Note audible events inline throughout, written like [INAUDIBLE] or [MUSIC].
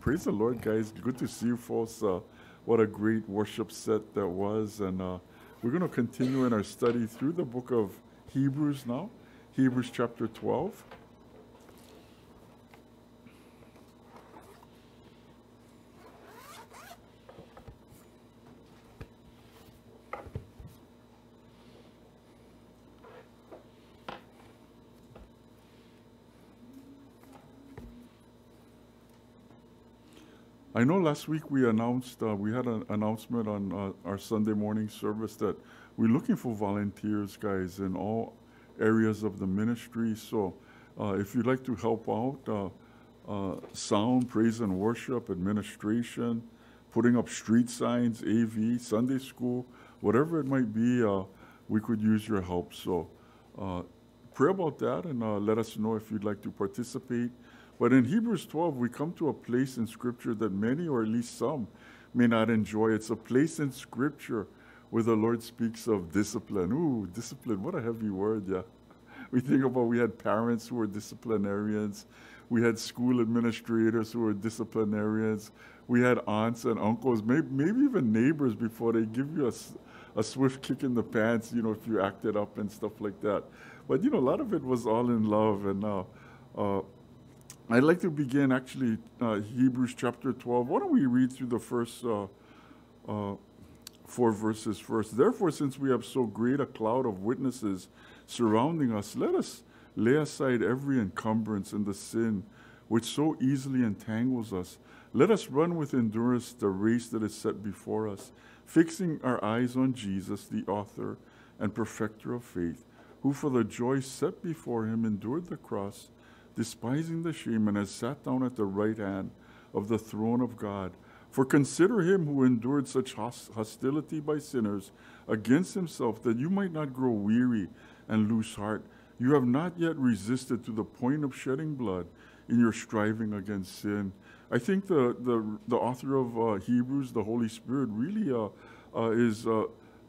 Praise the Lord, guys. Good to see you folks. Uh, what a great worship set that was. And uh, we're going to continue in our study through the book of Hebrews now, Hebrews chapter 12. I know last week we announced, uh, we had an announcement on uh, our Sunday morning service that we're looking for volunteers, guys, in all areas of the ministry. So uh, if you'd like to help out, uh, uh, sound, praise and worship, administration, putting up street signs, AV, Sunday school, whatever it might be, uh, we could use your help. So pray about that and let us know if you'd like to participate. But in Hebrews 12, we come to a place in Scripture that many, or at least some, may not enjoy. It's a place in Scripture where the Lord speaks of discipline. Ooh, discipline, what a heavy word, yeah. [LAUGHS] We think about we had parents who were disciplinarians. We had school administrators who were disciplinarians. We had aunts and uncles, maybe, maybe even neighbors before they give you a, a swift kick in the pants, you know, if you acted up and stuff like that. But, you know, a lot of it was all in love. And uh, uh, I'd like to begin actually uh, Hebrews chapter 12. Why don't we read through the first uh, uh, four verses first? Therefore, since we have so great a cloud of witnesses surrounding us, let us lay aside every encumbrance and the sin which so easily entangles us. Let us run with endurance the race that is set before us, fixing our eyes on Jesus, the author and perfecter of faith, who for the joy set before him endured the cross despising the shame, and has sat down at the right hand of the throne of God. For consider him who endured such hostility by sinners against himself, that you might not grow weary and lose heart. You have not yet resisted to the point of shedding blood in your striving against sin. I think the, the, the author of uh, Hebrews, the Holy Spirit, really uh, uh, is uh,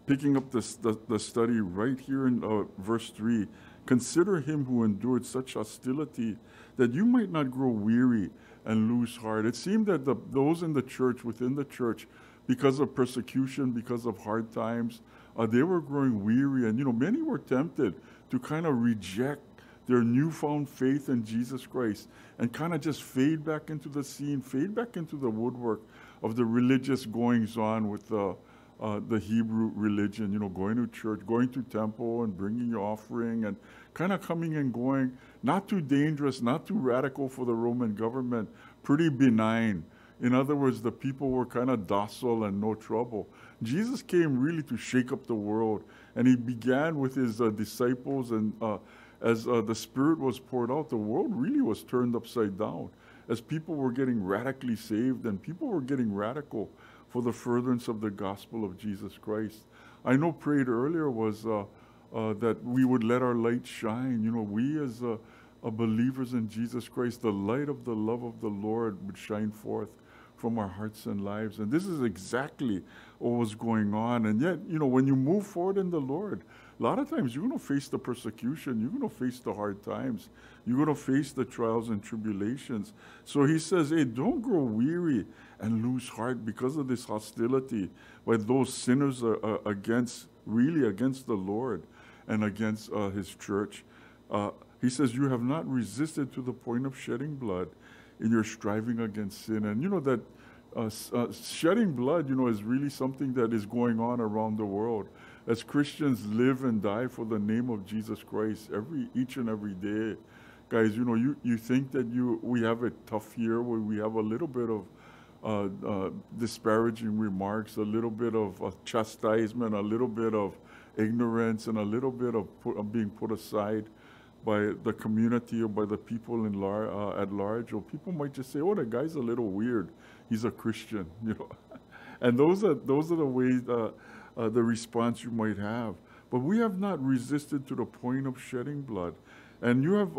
picking up this, the, the study right here in uh, verse 3 Consider him who endured such hostility that you might not grow weary and lose heart. It seemed that the, those in the church, within the church, because of persecution, because of hard times, uh, they were growing weary. And, you know, many were tempted to kind of reject their newfound faith in Jesus Christ and kind of just fade back into the scene, fade back into the woodwork of the religious goings on with the, uh, the Hebrew religion, you know, going to church, going to temple and bringing your offering and kind of coming and going, not too dangerous, not too radical for the Roman government, pretty benign. In other words, the people were kind of docile and no trouble. Jesus came really to shake up the world, and he began with his uh, disciples, and uh, as uh, the Spirit was poured out, the world really was turned upside down. As people were getting radically saved, and people were getting radical for the furtherance of the gospel of Jesus Christ. I know prayed earlier was uh, uh, that we would let our light shine. You know, we as uh, uh, believers in Jesus Christ, the light of the love of the Lord would shine forth from our hearts and lives. And this is exactly what was going on. And yet, you know, when you move forward in the Lord, a lot of times you're going to face the persecution, you're going to face the hard times, you're going to face the trials and tribulations. So he says, hey, don't grow weary and lose heart because of this hostility by those sinners are, are against, really against the Lord and against uh, his church. Uh, he says, You have not resisted to the point of shedding blood in your striving against sin. And you know that uh, uh, shedding blood, you know, is really something that is going on around the world. As Christians live and die for the name of Jesus Christ every each and every day. Guys, you know, you, you think that you we have a tough year where we have a little bit of uh, uh, disparaging remarks, a little bit of uh, chastisement, a little bit of ignorance and a little bit of, put, of being put aside by the community or by the people in lar- uh, at large, or people might just say, "Oh, the guy's a little weird. He's a Christian," [LAUGHS] you know. and those are those are the ways, uh, uh, the response you might have. But we have not resisted to the point of shedding blood, and you have.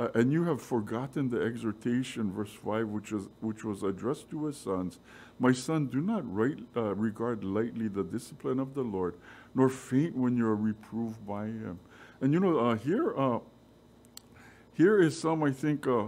Uh, and you have forgotten the exhortation, verse 5, which, is, which was addressed to his sons. My son, do not right, uh, regard lightly the discipline of the Lord, nor faint when you are reproved by him. And you know, uh, here, uh, here is some, I think, uh,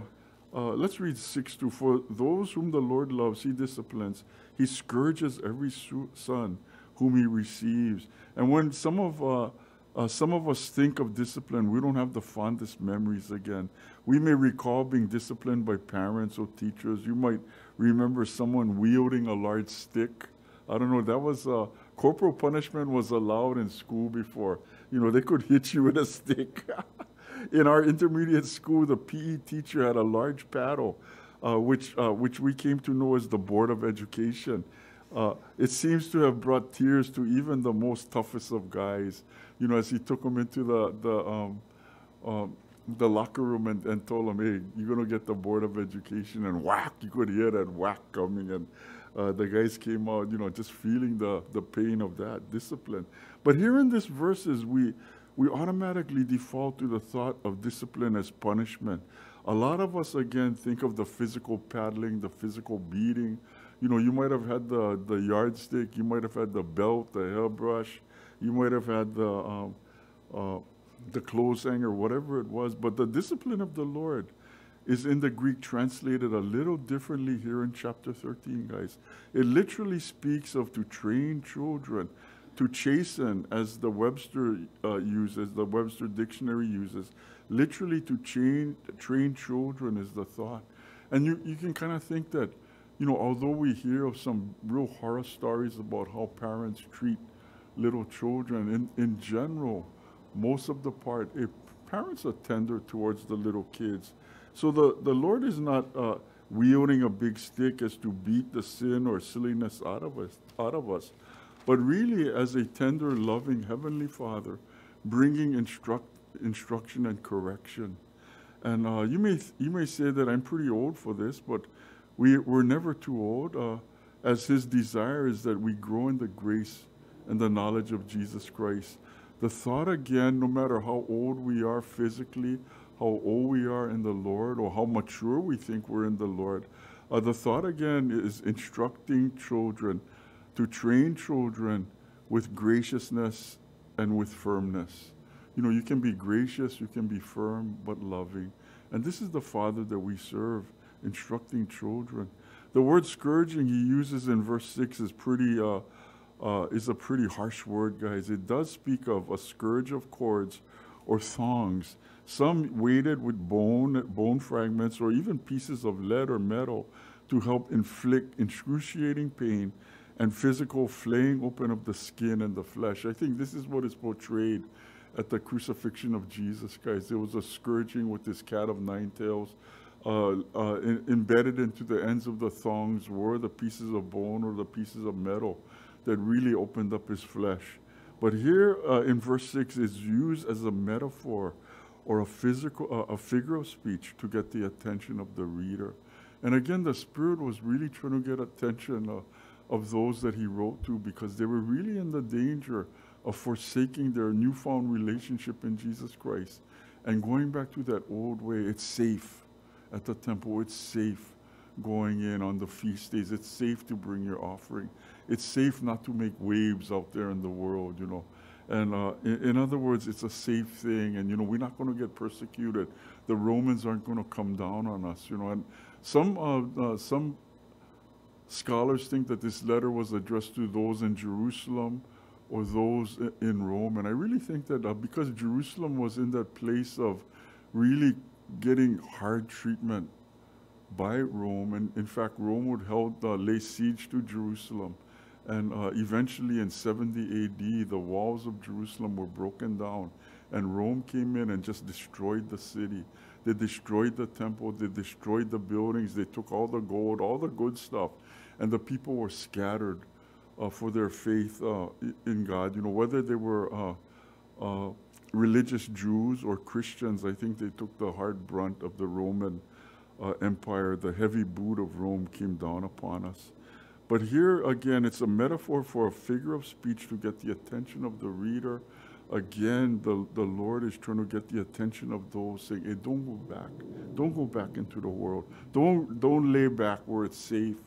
Uh, let's read 6 to 4. those whom the Lord loves, he disciplines. He scourges every son whom he receives. And when some of, uh, some of us think of discipline, we don't have the fondest memories again. We may recall being disciplined by parents or teachers. You might remember someone wielding a large stick. I don't know, that was, uh, corporal punishment was allowed in school before. You know, they could [LAUGHS] hit you with a stick. [LAUGHS] in our intermediate school, the PE teacher had a large paddle, uh, which, uh, which we came to know as the Board of Education. Uh, it seems to have brought tears to even the most toughest of guys. You know, as he took them into the, the, um, um, the locker room and, and told them, hey, you're going to get the Board of Education, and whack, you could hear that whack coming. And uh, the guys came out, you know, just feeling the, the pain of that discipline. But here in this verses, we, we automatically default to the thought of discipline as punishment. A lot of us, again, think of the physical paddling, the physical beating. You know, you might have had the, the yardstick, you might have had the belt, the hairbrush, you might have had the, um, uh, the clothes hanger, whatever it was. But the discipline of the Lord is in the Greek translated a little differently here in chapter 13, guys. It literally speaks of to train children to chasten, as the Webster uh, uses, the Webster dictionary uses, literally to train, train children is the thought. And you, you can kind of think that, you know, although we hear of some real horror stories about how parents treat little children, in, in general, most of the part, if parents are tender towards the little kids. So the, the Lord is not uh, wielding a big stick as to beat the sin or silliness out of us, out of us but really as a tender, loving Heavenly Father, bringing instruct, instruction and correction. And uh, you, may, you may say that I'm pretty old for this, but we, we're never too old, uh, as His desire is that we grow in the grace and the knowledge of Jesus Christ. The thought again, no matter how old we are physically, how old we are in the Lord, or how mature we think we're in the Lord, uh, the thought again is instructing children to train children with graciousness and with firmness. You know, you can be gracious, you can be firm, but loving. And this is the Father that we serve, instructing children. The word scourging he uses in verse 6 is pretty uh, uh, is a pretty harsh word, guys. It does speak of a scourge of cords or thongs, some weighted with bone, bone fragments, or even pieces of lead or metal to help inflict excruciating pain and physical flaying open of the skin and the flesh. I think this is what is portrayed at the crucifixion of Jesus guys. There was a scourging with this cat of nine tails. Uh, uh, in, embedded into the ends of the thongs were the pieces of bone or the pieces of metal that really opened up his flesh. But here uh, in verse 6 is used as a metaphor or a physical, uh, a figure of speech to get the attention of the reader. And again, the Spirit was really trying to get attention uh, of those that he wrote to because they were really in the danger of forsaking their newfound relationship in Jesus Christ and going back to that old way. It's safe at the temple, it's safe going in on the feast days, it's safe to bring your offering, it's safe not to make waves out there in the world, you know. And uh, in, in, other words, it's a safe thing, and you know we're not going to get persecuted. The Romans aren't going to come down on us, you know. And some uh, uh, some Scholars think that this letter was addressed to those in Jerusalem or those in Rome. And I really think that uh, because Jerusalem was in that place of really getting hard treatment by Rome, and in fact, Rome would uh, lay siege to Jerusalem. And uh, eventually in 70 AD, the walls of Jerusalem were broken down, and Rome came in and just destroyed the city. They destroyed the temple, they destroyed the buildings, they took all the gold, all the good stuff, and the people were scattered uh, for their faith uh, in God. You know, whether they were uh, uh, religious Jews or Christians, I think they took the hard brunt of the Roman uh, Empire. The heavy boot of Rome came down upon us. But here again, it's a metaphor for a figure of speech to get the attention of the reader. Again, the, the Lord is trying to get the attention of those saying, hey, don't go back. Don't go back into the world. Don't, don't lay back where it's safe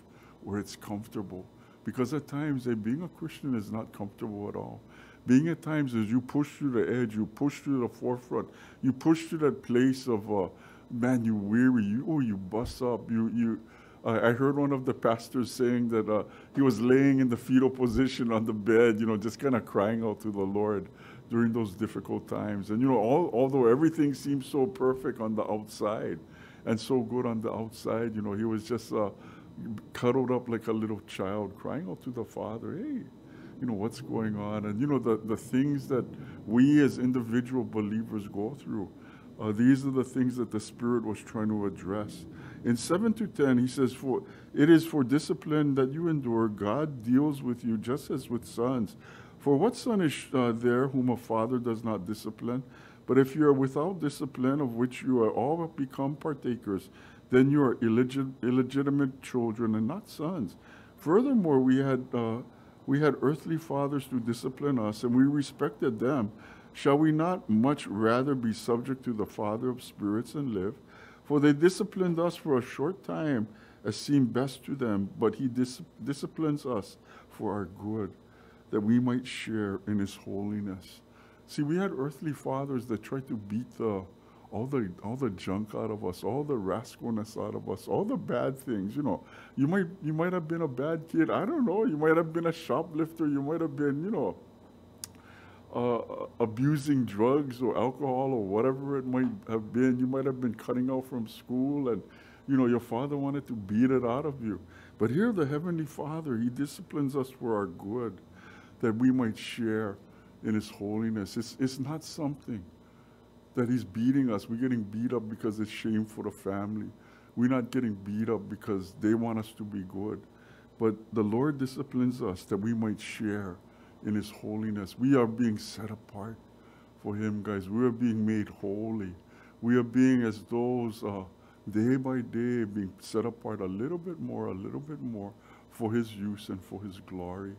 where it's comfortable. Because at times, eh, being a Christian is not comfortable at all. Being at times is you push through the edge, you push through the forefront, you push to that place of, uh, man, you weary, you oh, you bust up, you you. I heard one of the pastors saying that uh, he was laying in the fetal position on the bed, you know, just kind of crying out to the Lord during those difficult times. And you know, all, although everything seems so perfect on the outside and so good on the outside, you know, he was just uh, cuddled up like a little child, crying out to the Father, "Hey, you know, what's going on?" And you know, the the things that we as individual believers go through. Uh, these are the things that the Spirit was trying to address. In 7 to 10, he says, For it is for discipline that you endure. God deals with you just as with sons. For what son is uh, there whom a father does not discipline? But if you are without discipline, of which you are all become partakers, then you are illegit- illegitimate children and not sons. Furthermore, we had, uh, we had earthly fathers to discipline us, and we respected them. Shall we not much rather be subject to the Father of spirits and live? For they disciplined us for a short time as seemed best to them, but he dis- disciplines us for our good, that we might share in his holiness. See, we had earthly fathers that tried to beat the all the all the junk out of us, all the rascalness out of us, all the bad things. You know, you might you might have been a bad kid. I don't know. You might have been a shoplifter. You might have been, you know, uh, abusing drugs or alcohol or whatever it might have been. You might have been cutting out from school and, you know, your father wanted to beat it out of you. But here, the Heavenly Father, He disciplines us for our good, that we might share in His holiness. It's, it's not something that He's beating us. We're getting beat up because it's shameful for the family. We're not getting beat up because they want us to be good. But the Lord disciplines us that we might share in His holiness. We are being set apart for Him, guys. We are being made holy. We are being as those uh, day by day being set apart a little bit more, a little bit more for His use and for His glory.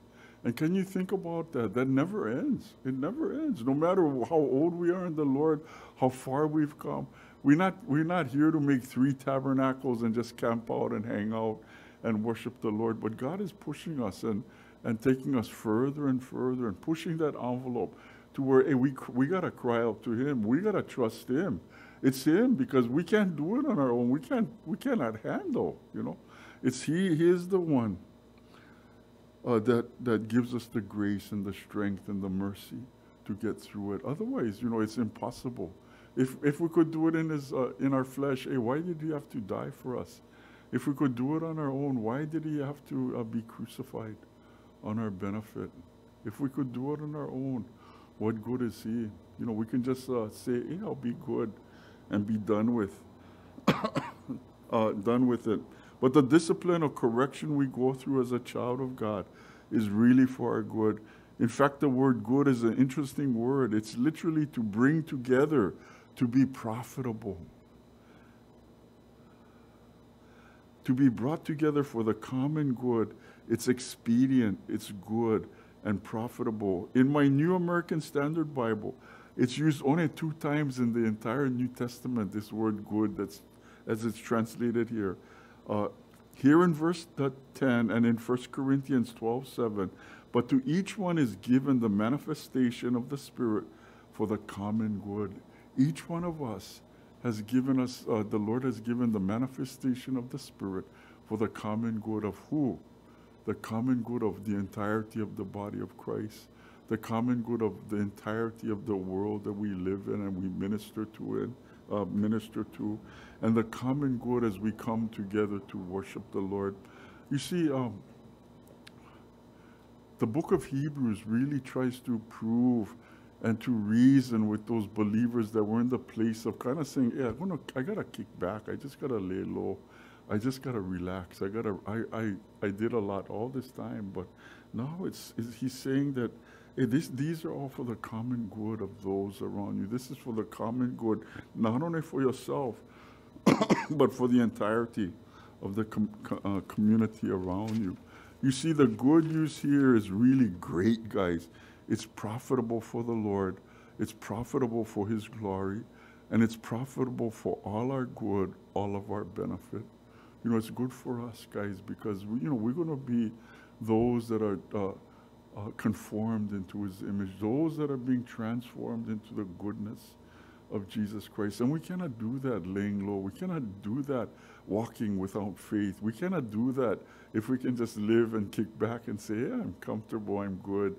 And can you think about that? That never ends. It never ends. No matter how old we are in the Lord, how far we've come. We're not, we're not here to make three tabernacles and just camp out and hang out and worship the Lord, but God is pushing us and and taking us further and further and pushing that envelope to where hey, we, we got to cry out to him. We got to trust him. It's him because we can't do it on our own. We, can't, we cannot handle, you know. It's he, he is the one uh, that, that gives us the grace and the strength and the mercy to get through it. Otherwise, you know, it's impossible. If, if we could do it in, his, uh, in our flesh, hey, why did he have to die for us? If we could do it on our own, why did he have to uh, be crucified? On our benefit. If we could do it on our own, what good is he? You know, we can just uh, say, hey, I'll be good and be done with, [COUGHS] uh, done with it. But the discipline or correction we go through as a child of God is really for our good. In fact, the word good is an interesting word. It's literally to bring together, to be profitable. To be brought together for the common good it's expedient, it's good, and profitable. In my New American Standard Bible, it's used only two times in the entire New Testament, this word good, that's, as it's translated here. Uh, here in verse 10 and in 1 Corinthians 12 7, but to each one is given the manifestation of the Spirit for the common good. Each one of us has given us, uh, the Lord has given the manifestation of the Spirit for the common good of who? The common good of the entirety of the body of Christ, the common good of the entirety of the world that we live in and we minister to it, uh, minister to, and the common good as we come together to worship the Lord. You see, um, the book of Hebrews really tries to prove and to reason with those believers that were in the place of kind of saying, yeah, I'm gonna, I gotta kick back. I just gotta lay low. I just gotta relax. I gotta. I, I I did a lot all this time, but now it's, it's he's saying that hey, this, these are all for the common good of those around you. This is for the common good, not only for yourself, [COUGHS] but for the entirety of the com uh, community around you. You see, the good news here is really great, guys. It's profitable for the Lord. It's profitable for His glory, and it's profitable for all our good, all of our benefit you know, it's good for us, guys, because, we, you know, we're going to be those that are uh, uh, conformed into his image, those that are being transformed into the goodness of Jesus Christ. And we cannot do that laying low. We cannot do that walking without faith. We cannot do that if we can just live and kick back and say, yeah, I'm comfortable, I'm good.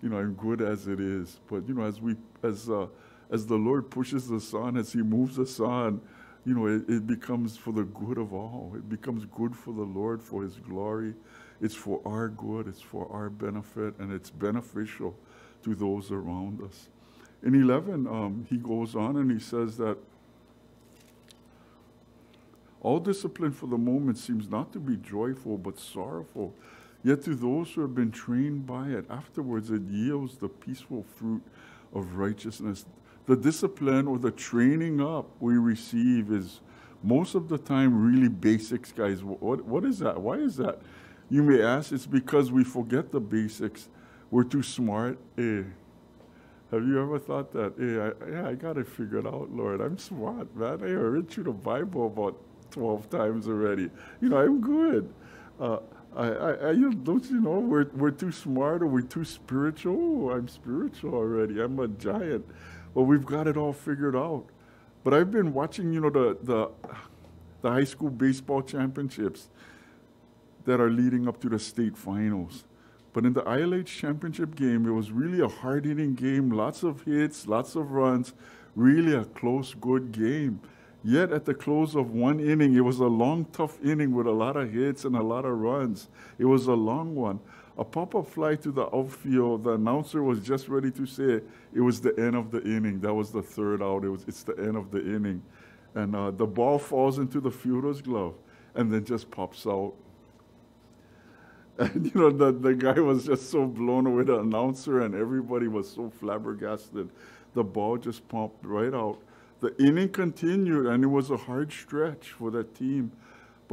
You know, I'm good as it is. But, you know, as we, as, uh, as the Lord pushes us on, as He moves us on, you know, it, it becomes for the good of all. It becomes good for the Lord, for His glory. It's for our good, it's for our benefit, and it's beneficial to those around us. In 11, um, he goes on and he says that all discipline for the moment seems not to be joyful but sorrowful. Yet to those who have been trained by it, afterwards it yields the peaceful fruit of righteousness. The discipline or the training up we receive is most of the time really basics, guys. What, what is that? Why is that? You may ask, it's because we forget the basics. We're too smart. Eh. Have you ever thought that? Hey, I, yeah, I got it figured out, Lord. I'm smart, man. I read through the Bible about 12 times already. You know, I'm good. Uh, I, I, I, don't you know, we're, we're too smart or we're too spiritual. Oh, I'm spiritual already. I'm a giant. Well, we've got it all figured out. But I've been watching, you know, the, the, the high school baseball championships that are leading up to the state finals. But in the ILH championship game, it was really a hard hitting game, lots of hits, lots of runs, really a close, good game. Yet at the close of one inning, it was a long, tough inning with a lot of hits and a lot of runs. It was a long one. A pop up fly to the outfield, the announcer was just ready to say it was the end of the inning. That was the third out. It was, it's the end of the inning. And uh, the ball falls into the fielder's glove and then just pops out. [LAUGHS] And you know, the, the guy was just so blown away, the announcer, and everybody was so flabbergasted. The ball just popped right out the inning continued, and it was a hard stretch for that team.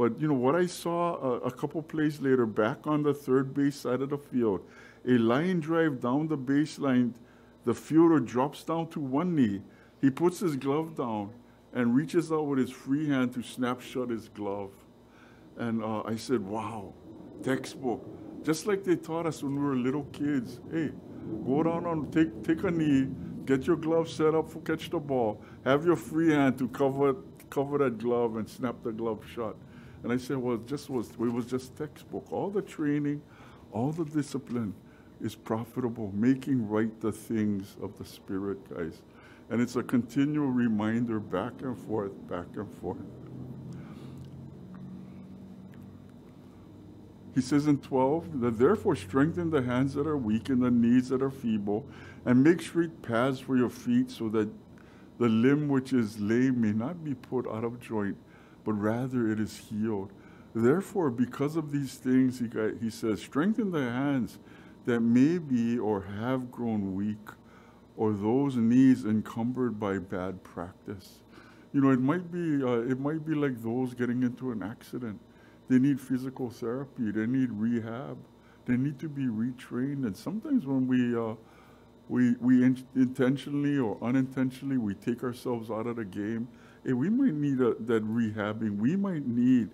But you know what I saw a, a, couple plays later, back on the third base side of the field, a line drive down the baseline. The fielder drops down to one knee. He puts his glove down and reaches out with his free hand to snap shut his glove. And uh, I said, "Wow, textbook." Just like they taught us when we were little kids. Hey, go down on take take a knee Get your glove set up for catch the ball. Have your free hand to cover cover that glove and snap the glove shut. And I said, well, it just was it was just textbook. All the training, all the discipline is profitable, making right the things of the spirit, guys. And it's a continual reminder back and forth, back and forth. He says in 12, that therefore strengthen the hands that are weak and the knees that are feeble, and make straight paths for your feet so that the limb which is lame may not be put out of joint, but rather it is healed. Therefore, because of these things, he, got, he says, strengthen the hands that may be or have grown weak, or those knees encumbered by bad practice. You know, it might be uh, it might be like those getting into an accident they need physical therapy. They need rehab. They need to be retrained. And sometimes when we, uh, we, we in intentionally or unintentionally, we take ourselves out of the game, hey, we might need a, that rehabbing. We might need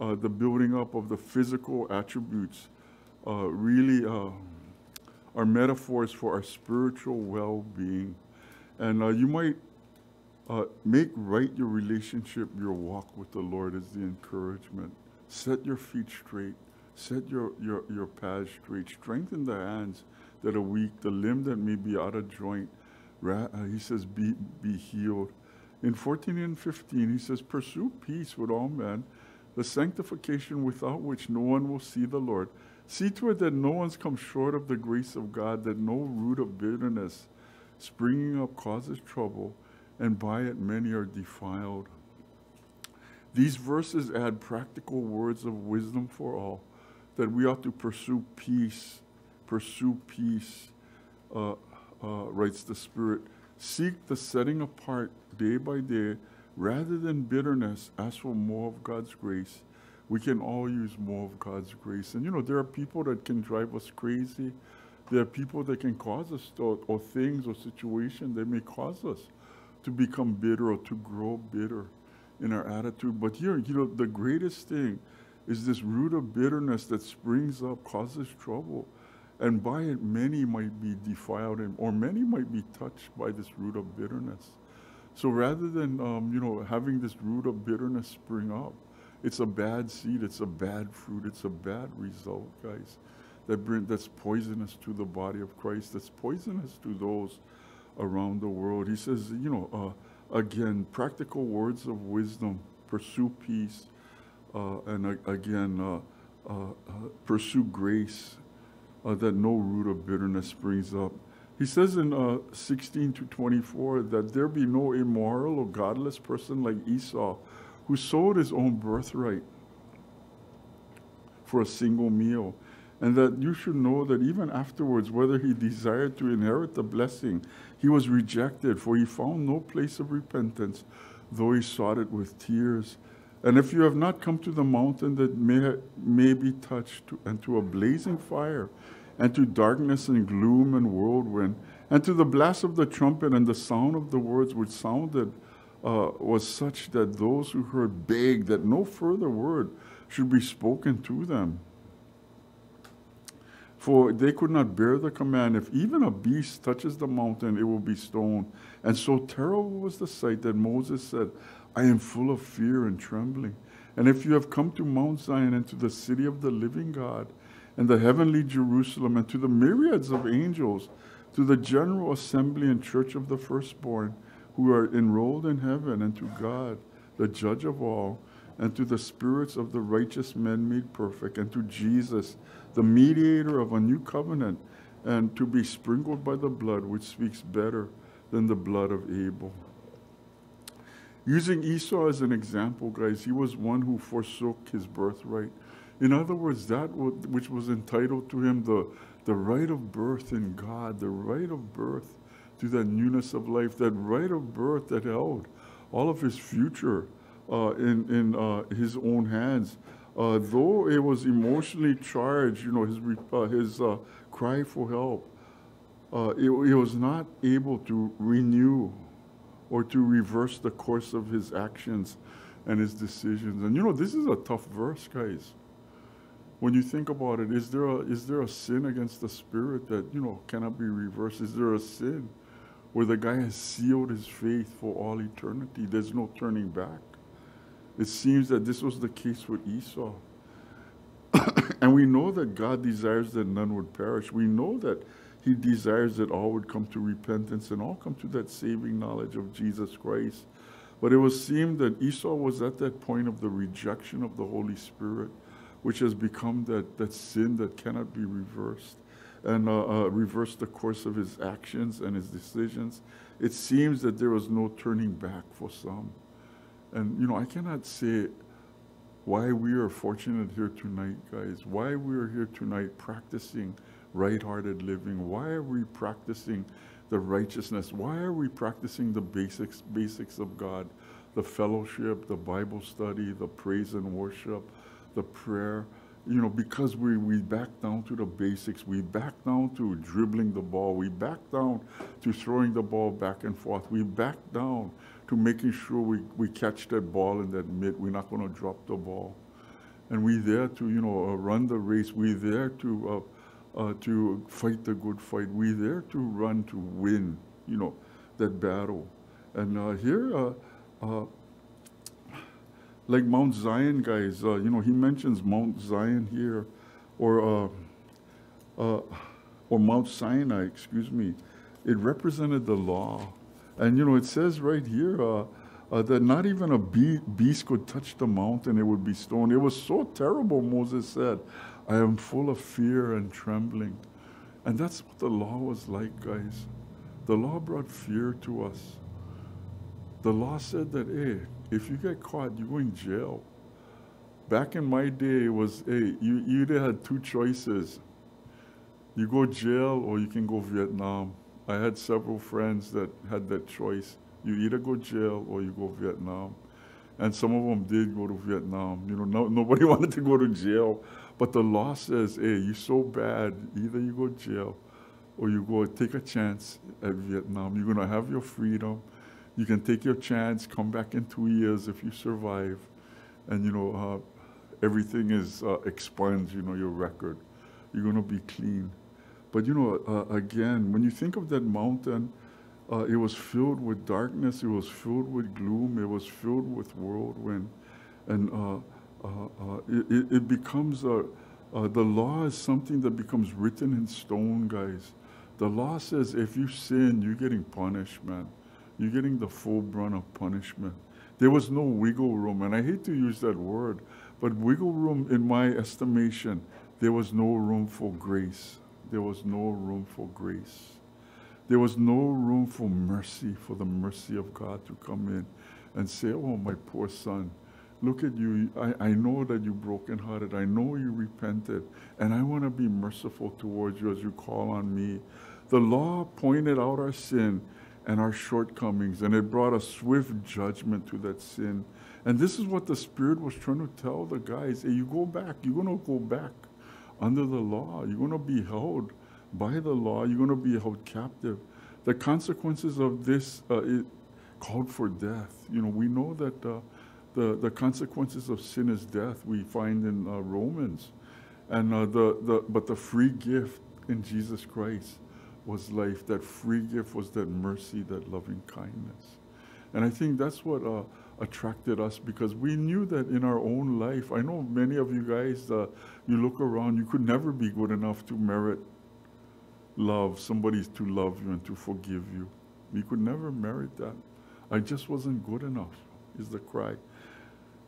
uh, the building up of the physical attributes. Uh, really uh, are metaphors for our spiritual well-being. And uh, you might uh, make right your relationship, your walk with the Lord is the encouragement. Set your feet straight. Set your, your, your paths straight. Strengthen the hands that are weak, the limb that may be out of joint. Uh, he says, be, be healed. In 14 and 15, he says, Pursue peace with all men, the sanctification without which no one will see the Lord. See to it that no one's come short of the grace of God, that no root of bitterness springing up causes trouble, and by it many are defiled. These verses add practical words of wisdom for all, that we ought to pursue peace, pursue peace, uh, uh, writes the Spirit. Seek the setting apart day by day, rather than bitterness, ask for more of God's grace. We can all use more of God's grace. And you know, there are people that can drive us crazy. There are people that can cause us, to, or things or situations that may cause us to become bitter or to grow bitter in our attitude. But here, you know, the greatest thing is this root of bitterness that springs up, causes trouble. And by it, many might be defiled, and, or many might be touched by this root of bitterness. So rather than, um, you know, having this root of bitterness spring up, it's a bad seed, it's a bad fruit, it's a bad result, guys. That bring, that's poisonous to the body of Christ, that's poisonous to those around the world. He says, you know, uh, again, practical words of wisdom, pursue peace, uh, and uh, again, uh, uh, pursue grace, that no root of bitterness springs up. He says in uh, 16 to 24 that there be no immoral or godless person like Esau who sold his own birthright for a single meal. And that you should know that even afterwards, whether he desired to inherit the blessing, he was rejected, for he found no place of repentance, though he sought it with tears. And if you have not come to the mountain that may, may be touched, to, and to a blazing fire, and to darkness and gloom and whirlwind, and to the blast of the trumpet and the sound of the words which sounded uh, was such that those who heard begged that no further word should be spoken to them. For they could not bear the command, if even a beast touches the mountain, it will be stoned. And so terrible was the sight that Moses said, I am full of fear and trembling. And if you have come to Mount Zion and to the city of the living God, and the heavenly Jerusalem, and to the myriads of angels, to the general assembly and church of the firstborn who are enrolled in heaven, and to God, the judge of all, and to the spirits of the righteous men made perfect, and to Jesus, the mediator of a new covenant, and to be sprinkled by the blood which speaks better than the blood of Abel. Using Esau as an example, guys, he was one who forsook his birthright in other words, that which was entitled to him, the, the right of birth in God, the right of birth to that newness of life, that right of birth that held all of his future uh, in, in uh, his own hands. Uh, though it was emotionally charged, you know, his, uh, his uh, cry for help, uh, it, it was not able to renew or to reverse the course of his actions and his decisions. And you know, this is a tough verse, guys when you think about it, is there a, is there a sin against the spirit that, you know, cannot be reversed? Is there a sin where the guy has sealed his faith for all eternity? There's no turning back. It seems that this was the case with Esau. [COUGHS] and we know that God desires that none would perish. We know that he desires that all would come to repentance and all come to that saving knowledge of Jesus Christ. But it was seemed that Esau was at that point of the rejection of the Holy Spirit which has become that, that sin that cannot be reversed and uh, uh, reverse the course of his actions and his decisions. It seems that there was no turning back for some. And, you know, I cannot say why we are fortunate here tonight, guys, why we are here tonight practicing right-hearted living, why are we practicing the righteousness, why are we practicing the basics, basics of God, the fellowship, the Bible study, the praise and worship, the prayer, you know, because we, we back down to the basics. We back down to dribbling the ball. We back down to throwing the ball back and forth. We back down to making sure we, we catch that ball in that mid, We're not going to drop the ball. And we there to, you know, uh, run the race. We there to, uh, uh, to fight the good fight. We there to run to win, you know, that battle. And uh, here, uh, uh, like Mount Zion guys, uh, you know, he mentions Mount Zion here, or, uh, or Mount Sinai, excuse me. It represented the law. And, you know, it says right here that not even a beast could touch the mountain, it would be stoned. It was so terrible, Moses said, I am full of fear and trembling. And that's what the law was like, guys. The law brought fear to us. The law said that, hey, if you get caught, you go in jail. Back in my day, it was, hey, you, you either had two choices. You go jail or you can go Vietnam. I had several friends that had that choice. You either go jail or you go Vietnam. And some of them did go to Vietnam. You know, no, nobody [LAUGHS] wanted to go to jail. But the law says, hey, you're so bad, either you go to jail or you go take a chance at Vietnam. You're going to have your freedom you can take your chance, come back in two years if you survive, and you know uh, everything is uh, expunged. You know your record. You're gonna be clean. But you know, uh, again, when you think of that mountain, uh, it was filled with darkness, it was filled with gloom, it was filled with whirlwind. And uh it, it, becomes a, uh, the law is something that becomes written in stone, guys. The law says if you sin, you're getting punished, man. You're getting the full brunt of punishment. There was no wiggle room, and I hate to use that word, but wiggle room, in my estimation, there was no room for grace. There was no room for grace. There was no room for mercy, for the mercy of God to come in and say, Oh, my poor son, look at you. I, I know that you're brokenhearted. I know you repented. And I want to be merciful towards you as you call on me. The law pointed out our sin and our shortcomings, and it brought a swift judgment to that sin. And this is what the Spirit was trying to tell the guys. Hey, you go back. You're going to go back under the law. You're going to be held by the law. You're going to be held captive. The consequences of this uh, it called for death. You know, we know that uh, the, the consequences of sin is death. We find in uh, Romans. And uh, the, the, but the free gift in Jesus Christ was life. That free gift was that mercy, that loving kindness. And I think that's what uh, attracted us because we knew that in our own life, I know many of you guys, uh, you look around, you could never be good enough to merit love, somebody to love you and to forgive you. We could never merit that. I just wasn't good enough, is the cry.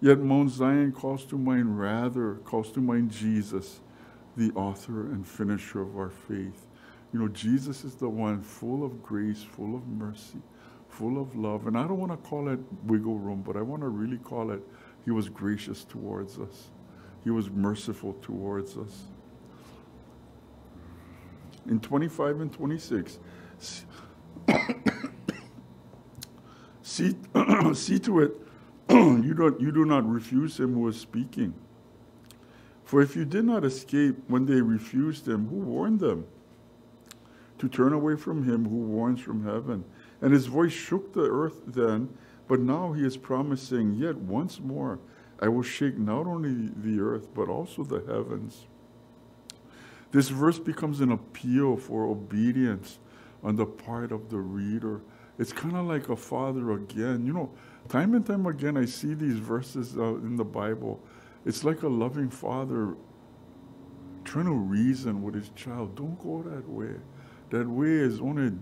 Yet Mount Zion calls to mind rather, calls to mind Jesus, the author and finisher of our faith. You know, Jesus is the one full of grace, full of mercy, full of love. And I don't want to call it wiggle room, but I want to really call it he was gracious towards us. He was merciful towards us in 25 and 26. [COUGHS] see, [COUGHS] see to it [CLEARS THROAT] you, don't, you do not refuse him who is speaking. For if you did not escape when they refused him, who warned them? To turn away from him who warns from heaven. And his voice shook the earth then, but now he is promising, Yet once more I will shake not only the earth, but also the heavens. This verse becomes an appeal for obedience on the part of the reader. It's kind of like a father again. You know, time and time again, I see these verses uh, in the Bible. It's like a loving father trying to reason with his child. Don't go that way. That way is only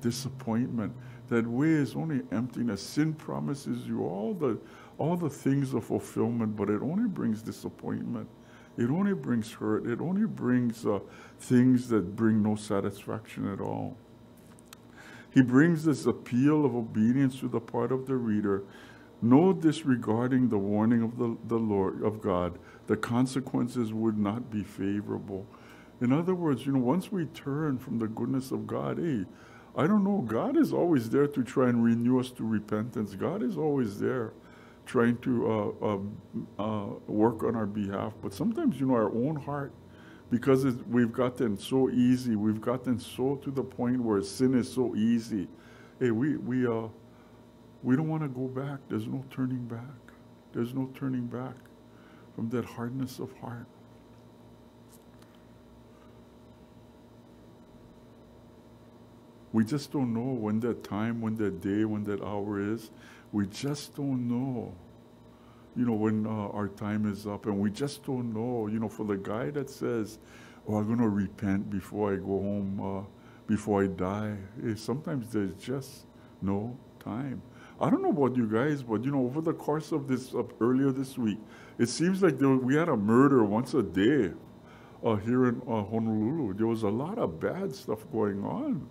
disappointment. That way is only emptiness. Sin promises you all the all the things of fulfillment, but it only brings disappointment. It only brings hurt. It only brings uh, things that bring no satisfaction at all. He brings this appeal of obedience to the part of the reader, no disregarding the warning of the, the Lord of God. The consequences would not be favorable. In other words, you know, once we turn from the goodness of God, hey, I don't know, God is always there to try and renew us to repentance. God is always there trying to uh, uh, uh, work on our behalf. But sometimes, you know, our own heart, because we've gotten so easy, we've gotten so to the point where sin is so easy. Hey, we we uh, we don't want to go back. There's no turning back. There's no turning back from that hardness of heart. We just don't know when that time, when that day, when that hour is. We just don't know, you know, when uh, our time is up. And we just don't know, you know, for the guy that says, oh, I'm going to repent before I go home, uh, before I die, eh, sometimes there's just no time. I don't know about you guys, but, you know, over the course of this, earlier this week, it seems like there, we had a murder once a day uh, here in uh, Honolulu. There was a lot of bad stuff going on.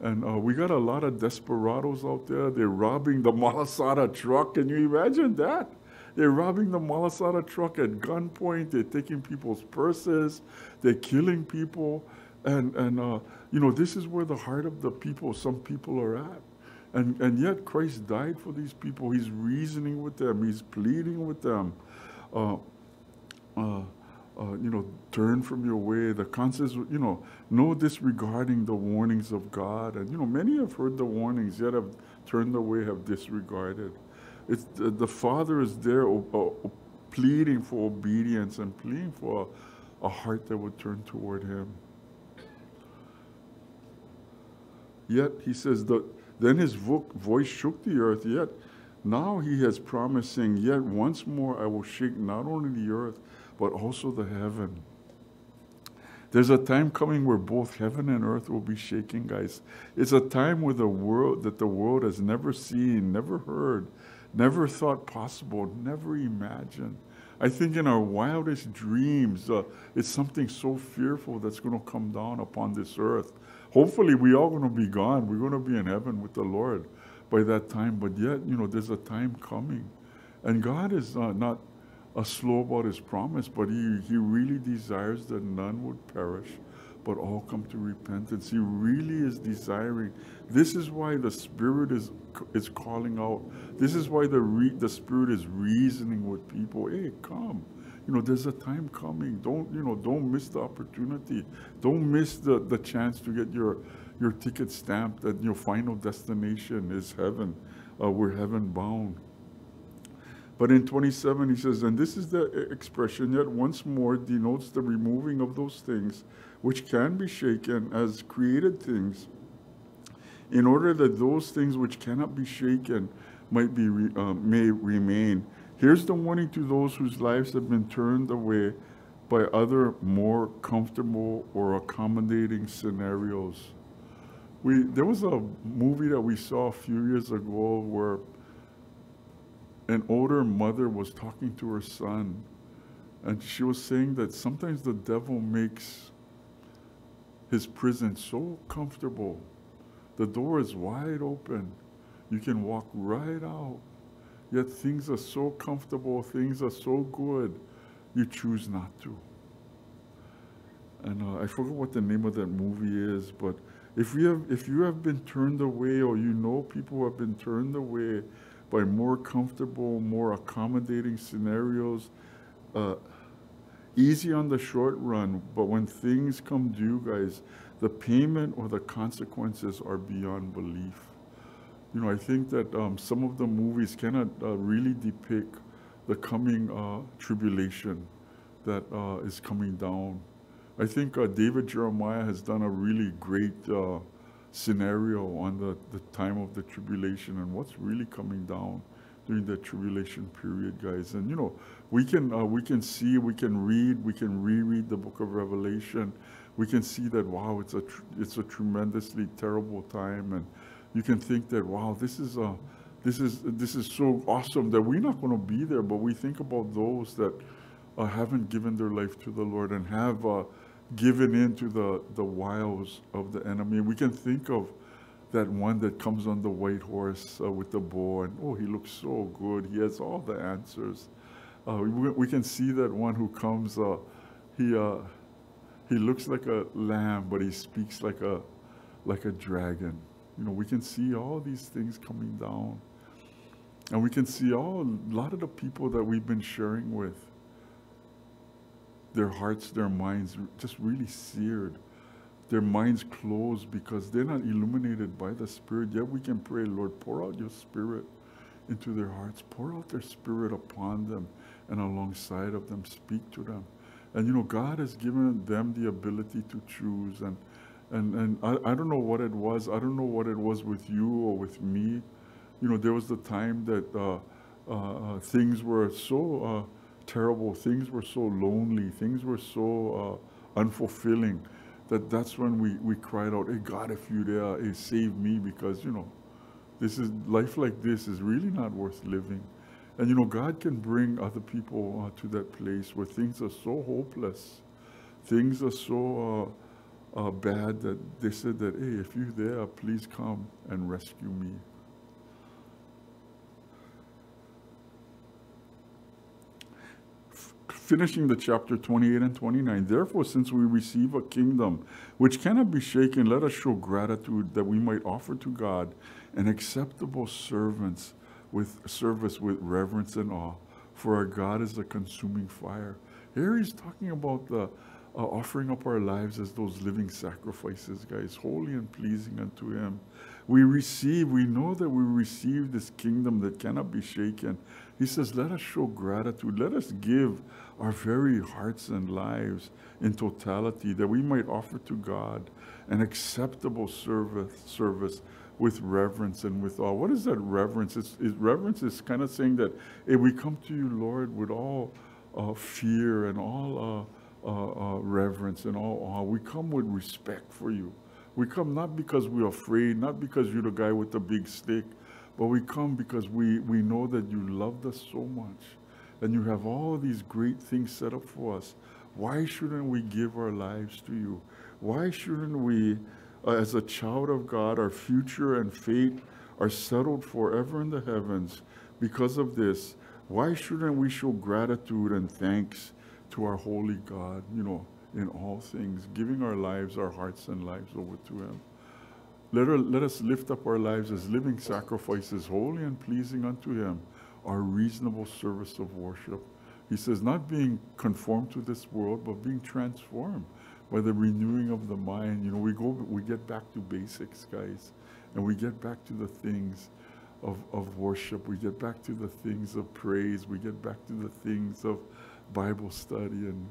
And uh, we got a lot of desperados out there. They're robbing the Malasada truck. Can you imagine that? They're robbing the Malasada truck at gunpoint. They're taking people's purses. They're killing people. And, and uh, you know, this is where the heart of the people, some people are at. And, and yet Christ died for these people. He's reasoning with them. He's pleading with them. Uh, uh uh, you know, turn from your way. The concepts, you know, no disregarding the warnings of God. And, you know, many have heard the warnings, yet have turned away, have disregarded. It's, the, the Father is there pleading for obedience and pleading for a, a heart that would turn toward Him. Yet, he says, that, then his vo- voice shook the earth, yet now he has promised, saying, Yet once more I will shake not only the earth, but also the heaven. There's a time coming where both heaven and earth will be shaking, guys. It's a time where the world that the world has never seen, never heard, never thought possible, never imagined. I think in our wildest dreams, uh, it's something so fearful that's going to come down upon this earth. Hopefully, we are going to be gone. We're going to be in heaven with the Lord by that time. But yet, you know, there's a time coming. And God is uh, not a slow about his promise, but he, he really desires that none would perish, but all come to repentance. He really is desiring. This is why the Spirit is is calling out. This is why the re, the Spirit is reasoning with people. Hey, come. You know, there's a time coming. Don't you know? Don't miss the opportunity. Don't miss the the chance to get your your ticket stamped that your final destination is heaven. Uh, we're heaven bound. But in 27, he says, and this is the expression, yet once more denotes the removing of those things which can be shaken as created things, in order that those things which cannot be shaken might be uh, may remain. Here's the warning to those whose lives have been turned away by other more comfortable or accommodating scenarios. We, there was a movie that we saw a few years ago where an older mother was talking to her son, and she was saying that sometimes the devil makes his prison so comfortable. The door is wide open. You can walk right out. Yet things are so comfortable, things are so good, you choose not to. And uh, I forget what the name of that movie is, but if you have if you have been turned away or you know people who have been turned away by more comfortable, more accommodating scenarios. Uh, easy on the short run, but when things come due, guys, the payment or the consequences are beyond belief. You know, I think that um, some of the movies cannot uh, really depict the coming uh, tribulation that uh, is coming down. I think uh, David Jeremiah has done a really great uh, scenario on the, the time of the tribulation and what's really coming down during the tribulation period, guys. And you know, we can uh, we can see, we can read, we can reread the book of Revelation. We can see that wow, it's a it's a tremendously terrible time, and you can think that wow, this is a this is this is so awesome that we're not going to be there. But we think about those that uh, haven't given their life to the Lord and have. Uh, given in to the, the wiles of the enemy. We can think of that one that comes on the white horse uh, with the bow, and oh, he looks so good. He has all the answers. Uh, we, we, can see that one who comes, uh, he, uh, he looks like a lamb, but he speaks like a, like a dragon. You know, we can see all these things coming down. And we can see all, a lot of the people that we've been sharing with their hearts, their minds just really seared. Their minds closed because they're not illuminated by the Spirit. Yet we can pray, Lord, pour out your Spirit into their hearts. Pour out their Spirit upon them and alongside of them. Speak to them. And you know, God has given them the ability to choose. And and and I, I don't know what it was. I don't know what it was with you or with me. You know, there was the time that uh, uh, uh things were so uh, terrible. Things were so lonely. Things were so uh, unfulfilling that that's when we, we cried out, hey, God, if you there, hey, save me because, you know, this is life like this is really not worth living. And, you know, God can bring other people uh, to that place where things are so hopeless. Things are so uh, uh, bad that they said that, hey, if you're there, please come and rescue me. finishing the chapter 28 and 29. Therefore, since we receive a kingdom which cannot be shaken, let us show gratitude that we might offer to God an acceptable servants with service with reverence and awe. For our God is a consuming fire. Here he's talking about the uh, offering up our lives as those living sacrifices, guys, holy and pleasing unto him. We receive, we know that we receive this kingdom that cannot be shaken. He says, let us show gratitude. Let us give our very hearts and lives in totality that we might offer to God an acceptable service, service with reverence and with awe. What is that reverence? It's, it's reverence is kind of saying that we come to you, Lord, with all uh, fear and all uh, uh, uh, reverence and all awe, we come with respect for you. We come not because we're afraid, not because you're the guy with the big stick, but we come because we, we know that you loved us so much and you have all these great things set up for us. Why shouldn't we give our lives to you? Why shouldn't we, uh, as a child of God, our future and fate are settled forever in the heavens because of this? Why shouldn't we show gratitude and thanks to our holy God, you know, in all things, giving our lives, our hearts and lives over to him? Let, her, let us lift up our lives as living sacrifices, holy and pleasing unto him, our reasonable service of worship. He says, not being conformed to this world, but being transformed by the renewing of the mind. You know, we go, we get back to basics, guys, and we get back to the things of, of worship. We get back to the things of praise. We get back to the things of Bible study and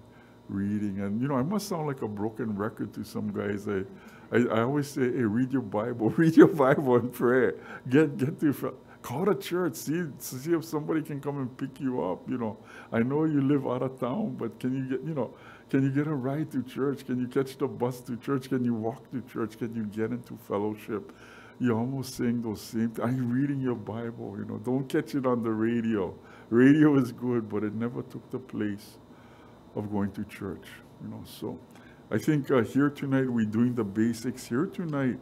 reading. And, you know, I must sound like a broken record to some guys. I, I, I always say, hey, read your Bible, [LAUGHS] read your Bible and pray. Get, get to, call the church, see, see if somebody can come and pick you up, you know. I know you live out of town, but can you get, you know, can you get a ride to church? Can you catch the bus to church? Can you walk to church? Can you get into fellowship? You're almost saying those same things. Are you reading your Bible? You know, don't catch it on the radio. Radio is good, but it never took the place of going to church, you know. So I think uh, here tonight we're doing the basics. Here tonight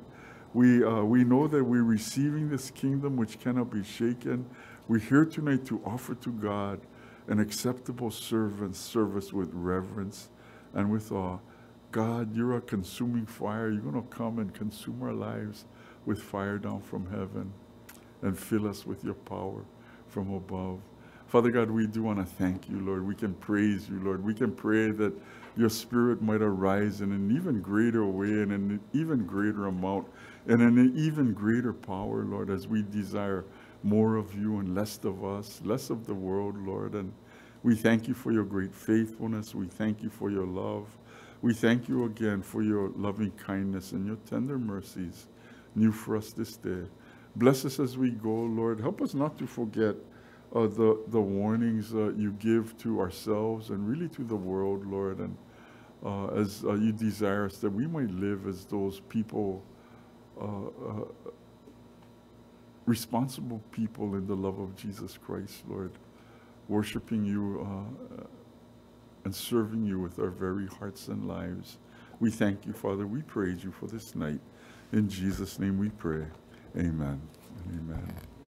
we, uh, we know that we're receiving this kingdom which cannot be shaken. We're here tonight to offer to God an acceptable servant service with reverence and with awe. God, you're a consuming fire. You're going to come and consume our lives with fire down from heaven and fill us with your power from above. Father God, we do want to thank you, Lord. We can praise you, Lord. We can pray that your spirit might arise in an even greater way in an even greater amount and in an even greater power, Lord, as we desire more of you and less of us, less of the world, Lord. And we thank you for your great faithfulness. We thank you for your love. We thank you again for your loving kindness and your tender mercies new for us this day. Bless us as we go, Lord. Help us not to forget uh, the, the warnings uh, you give to ourselves and really to the world, Lord, and uh, as uh, you desire us that we might live as those people, uh, uh, responsible people in the love of Jesus Christ, Lord, worshiping you uh, and serving you with our very hearts and lives. We thank you, Father. We praise you for this night. In Jesus' name we pray. Amen. Amen.